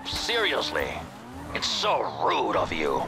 up, seriously. It's so rude of you.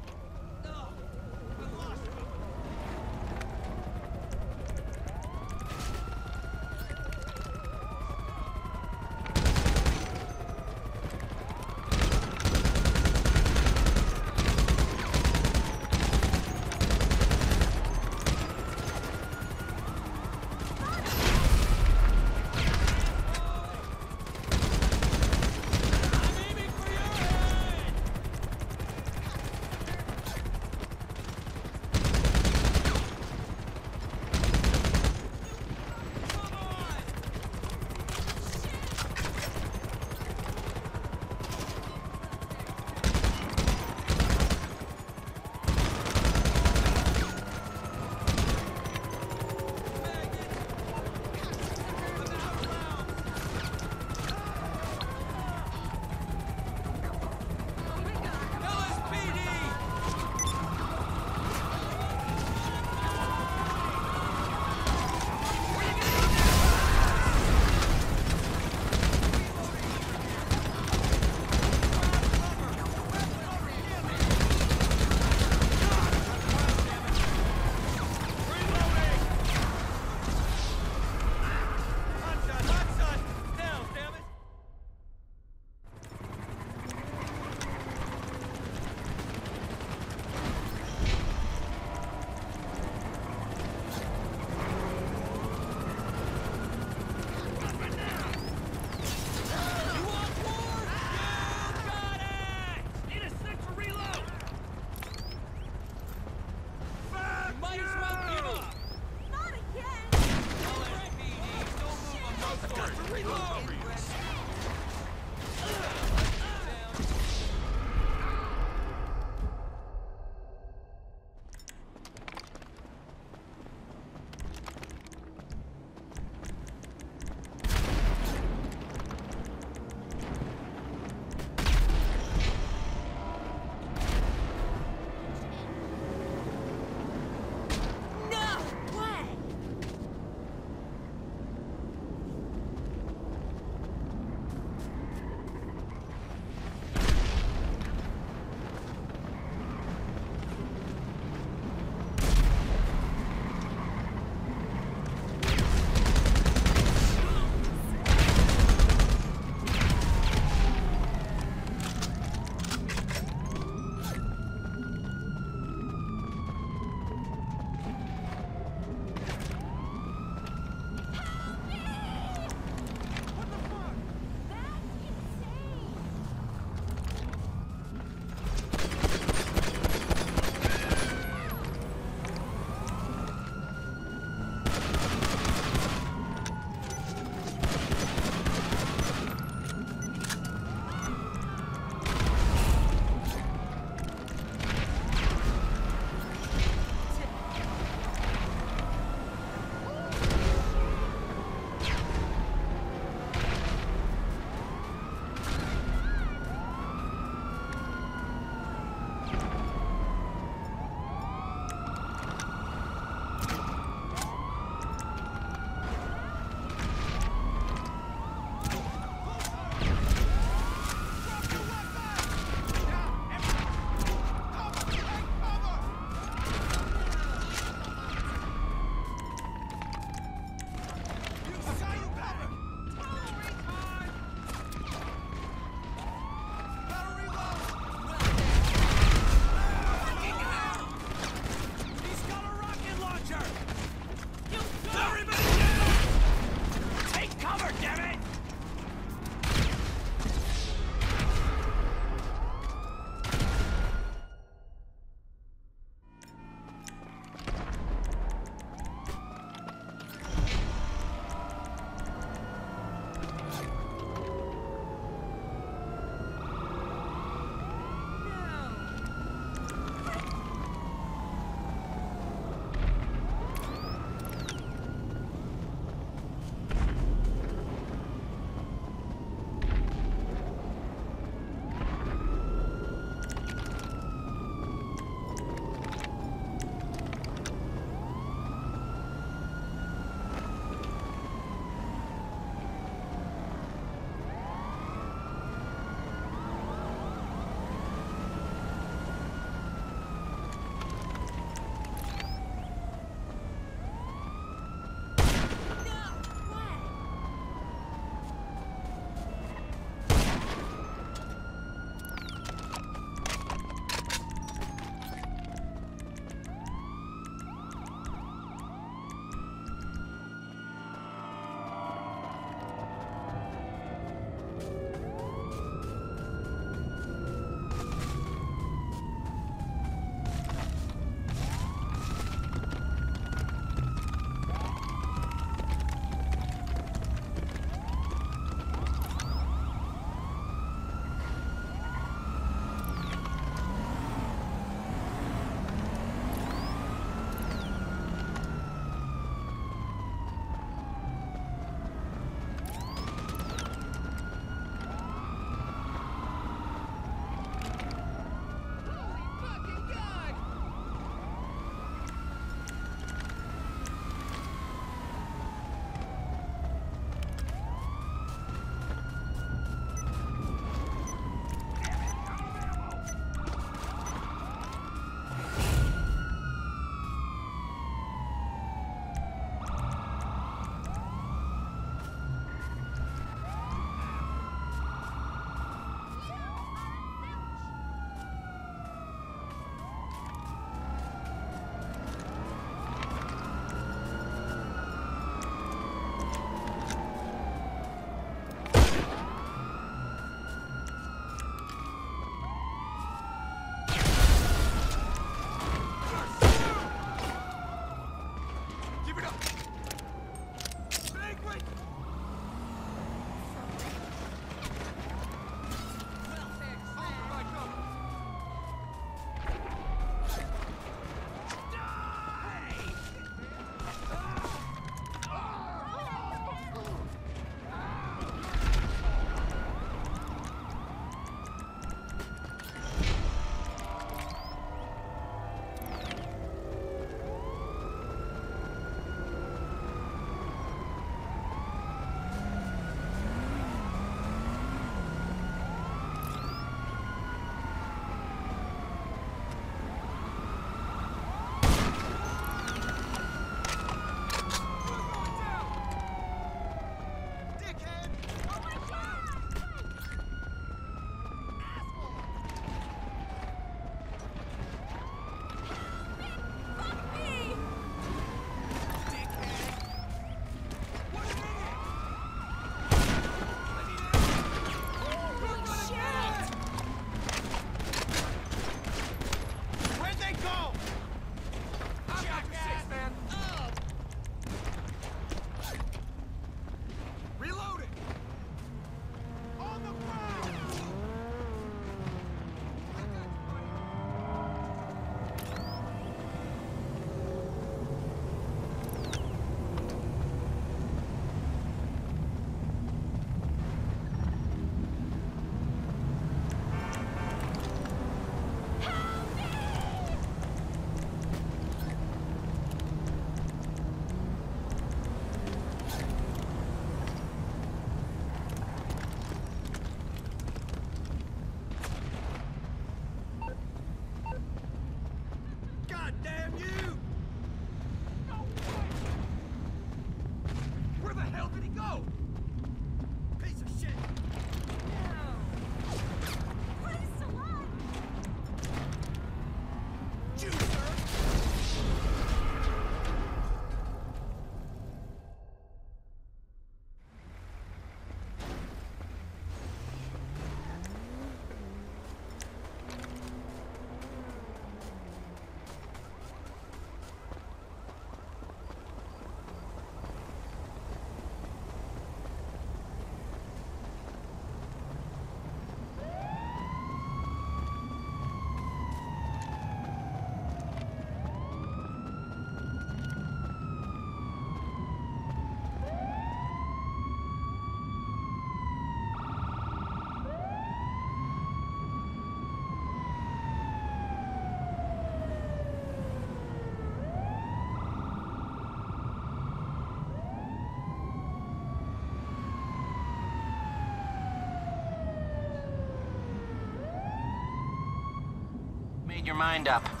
Your mind up.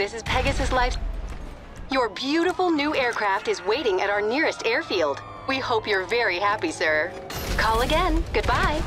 This is Pegasus Life. Your beautiful new aircraft is waiting at our nearest airfield. We hope you're very happy, sir. Call again. Goodbye.